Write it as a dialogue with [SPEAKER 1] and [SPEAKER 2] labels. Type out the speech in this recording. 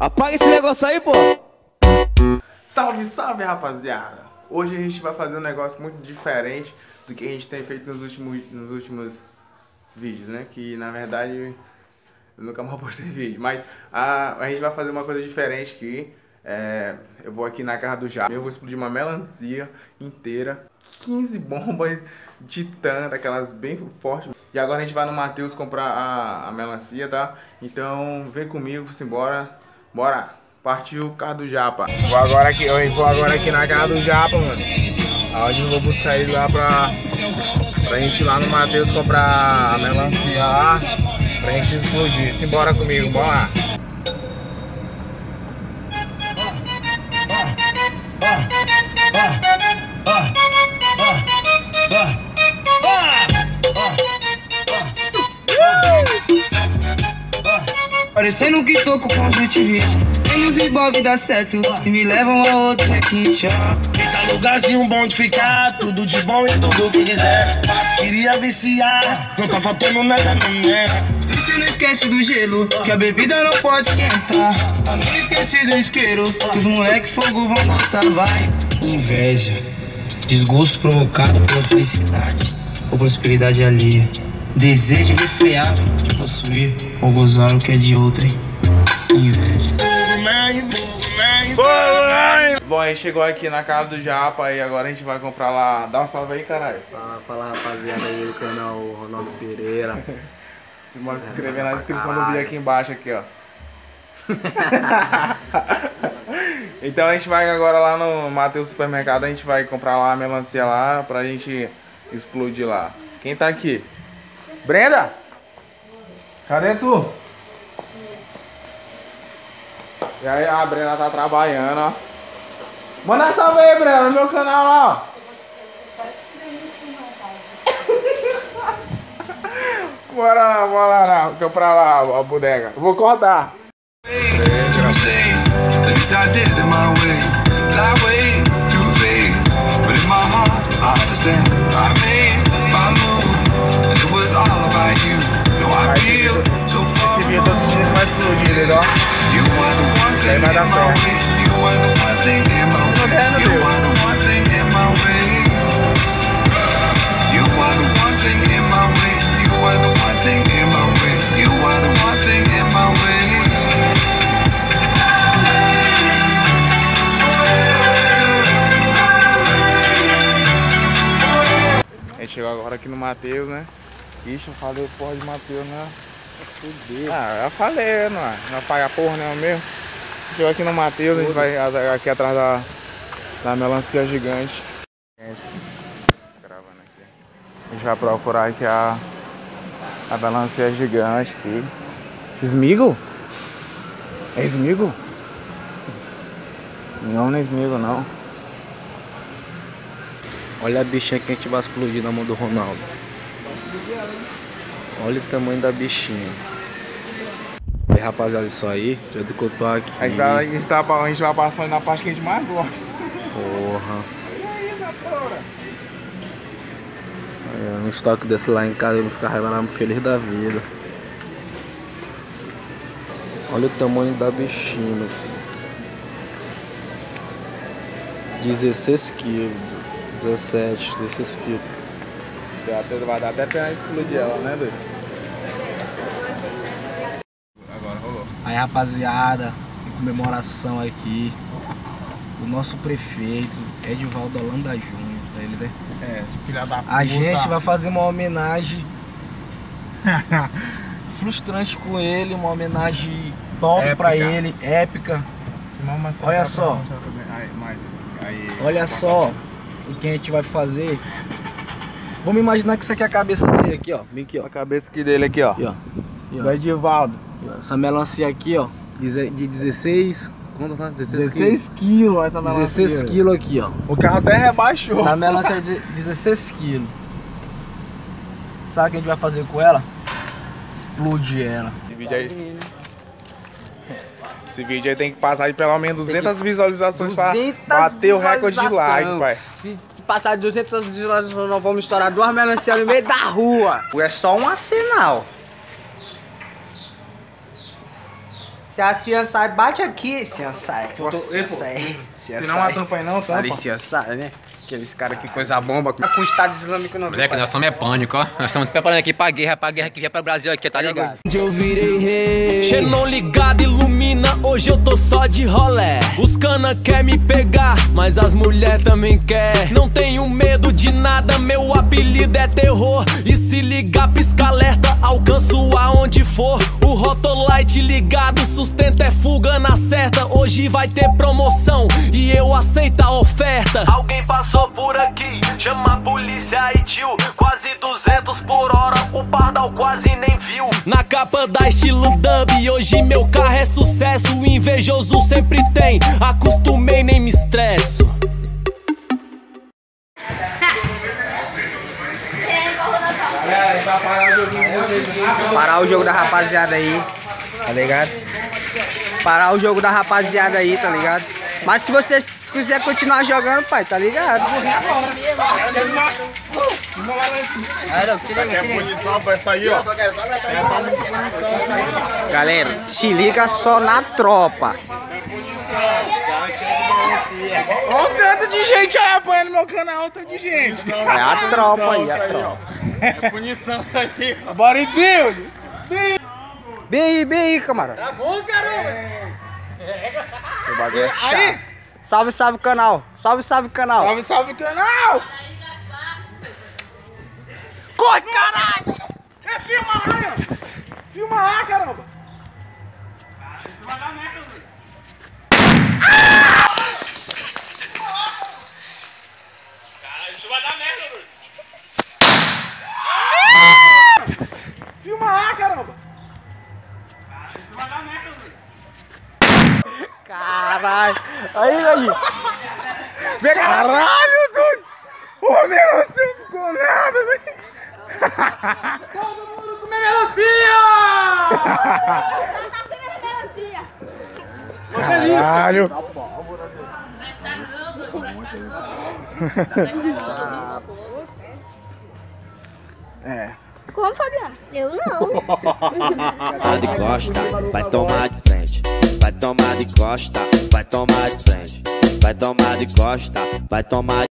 [SPEAKER 1] Apaga esse negócio aí, pô.
[SPEAKER 2] Salve, salve, rapaziada. Hoje a gente vai fazer um negócio muito diferente do que a gente tem feito nos últimos, nos últimos vídeos, né? Que na verdade eu nunca mais postei vídeo, mas a, a gente vai fazer uma coisa diferente aqui. É, eu vou aqui na casa do Japa, eu vou explodir uma melancia inteira, 15 bombas de titã, daquelas bem fortes. E agora a gente vai no Matheus comprar a, a melancia, tá? Então vem comigo, simbora, bora! Partiu o carro do Japa. Vou agora aqui, eu vou agora aqui na casa do Japa, mano. Onde eu vou buscar ele lá pra, pra gente ir lá no Matheus comprar a melancia lá, pra gente explodir. Simbora comigo, bora lá.
[SPEAKER 3] Parecendo que tô com conjuntivite Tem uns ibope dá certo E me levam a outro requinte, ó
[SPEAKER 4] Eita lugarzinho bom de ficar Tudo de bom e tudo que quiser. Queria viciar Não tá faltando nada, não é
[SPEAKER 3] Você não esquece do gelo Que a bebida não pode esquentar Também esqueci do isqueiro Que os moleque fogo vão botar, vai. Inveja. Desgosto provocado pela felicidade. Ou prosperidade alheia Desejo refreado de possuir ou gozar o que é de outrem. Inveja.
[SPEAKER 2] Bom, a gente chegou aqui na casa do Japa e agora a gente vai comprar lá. Dá um salve aí, caralho.
[SPEAKER 1] Fala, fala rapaziada aí do canal Ronaldo Pereira.
[SPEAKER 2] Se pode se inscrever na descrição do vídeo aqui embaixo, aqui, ó. então a gente vai agora lá no Matheus Supermercado, a gente vai comprar lá a melancia lá pra gente explodir lá. Quem tá aqui? Brenda? Cadê tu? E aí, a Brenda tá trabalhando, ó. Manda salve aí, Brenda, no meu canal lá, ó. bora lá, bora lá, comprar lá a bodega. Vou cortar.
[SPEAKER 4] At in my way.
[SPEAKER 2] A gente chegou agora aqui no Matheus, né? Ixi, eu falei porra de Matheus, né?
[SPEAKER 1] Fudeu.
[SPEAKER 2] Ah, eu falei, não é? Não paga porra nenhuma mesmo. Chegou aqui no Matheus, a gente vai aqui atrás da, da melancia gigante. A gente vai procurar aqui a, a melancia gigante aqui. Esmigo? É esmigo? Não, não é esmigo não.
[SPEAKER 1] Olha a bichinha que a gente vai explodir na mão do Ronaldo. Olha o tamanho da bichinha. E rapaziada, isso aí, já eu tô aqui.
[SPEAKER 2] A gente, vai, a, gente tá, a gente vai passando na parte que a gente mais gosta.
[SPEAKER 1] Porra.
[SPEAKER 2] Isso, porra?
[SPEAKER 1] É, um estoque desse lá em casa eu não ficava lá feliz da vida. Olha o tamanho da bichinha. 16 quilos. 17, 16 quilos.
[SPEAKER 2] Vai dar até pena explodir ela, né, doido? Agora rolou.
[SPEAKER 1] Aí rapaziada, em comemoração aqui do nosso prefeito Edivaldo Holanda Júnior, tá ele, né?
[SPEAKER 2] É, filha da puta.
[SPEAKER 1] A gente vai fazer uma homenagem frustrante com ele, uma homenagem top
[SPEAKER 2] Épica.
[SPEAKER 1] pra ele, épica. Olha só. Olha só o que a gente vai fazer. Vamos imaginar que isso aqui é a cabeça dele aqui, ó. Aqui, ó.
[SPEAKER 2] A cabeça aqui dele aqui, ó.
[SPEAKER 1] Aqui, ó.
[SPEAKER 2] Do Edivaldo.
[SPEAKER 1] Essa melancia aqui, ó. De 16. Quanto tá? 16,
[SPEAKER 2] 16 quilos essa
[SPEAKER 1] quilos.
[SPEAKER 2] melancia.
[SPEAKER 1] 16 quilos aqui, ó.
[SPEAKER 2] O carro até rebaixou.
[SPEAKER 1] Essa melancia é de 16 quilos. Sabe o que a gente vai fazer com ela? Explode ela.
[SPEAKER 2] Esse vídeo aí. Esse vídeo aí tem que passar de pelo menos 200 visualizações pra
[SPEAKER 5] 200
[SPEAKER 2] bater o recorde de like, pai.
[SPEAKER 5] Se passar de 200 visualizações, nós vamos estourar duas melancias no meio da rua. É só um arsenal. Se a Ciansai bate aqui, Ciansai.
[SPEAKER 2] Tô-.
[SPEAKER 5] Ciansai.
[SPEAKER 2] Se não é uma tampa aí não, tampa.
[SPEAKER 5] Ali, Ciansai, né? Aqueles caras que coisa bomba. Com o Estado Islâmico não
[SPEAKER 6] Moleque, nós somos é pânico, ó. Nós estamos preparando aqui pra guerra, pra guerra que vier pro Brasil aqui, tá ligado?
[SPEAKER 7] Onde eu virei rei? Xenon ligado, ilumina, hoje eu tô só de rolé. Os cana quer me pegar, mas as mulher também quer. Não tenho medo de nada, meu apelido é terror. E se ligar, pisca alerta, alcanço aonde for. O Rotolite ligado, sustento é fuga na certa. Hoje vai ter promoção e eu aceito a oferta. Alguém passou por aqui, chama a polícia e tio Quase 200 por hora, o pardal quase nem viu. Na capa da estilo dub, hoje meu carro é sucesso. O invejoso sempre tem, acostumei nem me estresso.
[SPEAKER 5] Parar o jogo da rapaziada aí, tá ligado? Parar o jogo da rapaziada aí, tá ligado? Mas se você quiser continuar jogando, pai, tá ligado? Galera, te liga só na tropa.
[SPEAKER 2] Olha o tanto de gente aí apoiando meu canal, o tanto de gente.
[SPEAKER 5] É a tropa aí, a tropa.
[SPEAKER 2] É punição isso aí. Bodybuild.
[SPEAKER 5] Bem aí, bem aí, camarada. Tá bom, caramba. O bagulho é chato. Salve, salve canal. Salve, salve canal.
[SPEAKER 2] Salve, salve canal.
[SPEAKER 5] Aí, aí. Vem,
[SPEAKER 2] caralho. Doido. O melancia não ficou nada, velho. Todo mundo comer melancia! Caralho.
[SPEAKER 8] Como, Fabiano? Eu não.
[SPEAKER 9] tomar de costa, vai tomar de frente. Vai tomar de costa, vai tomar de frente. Vai tomar de costa, vai tomar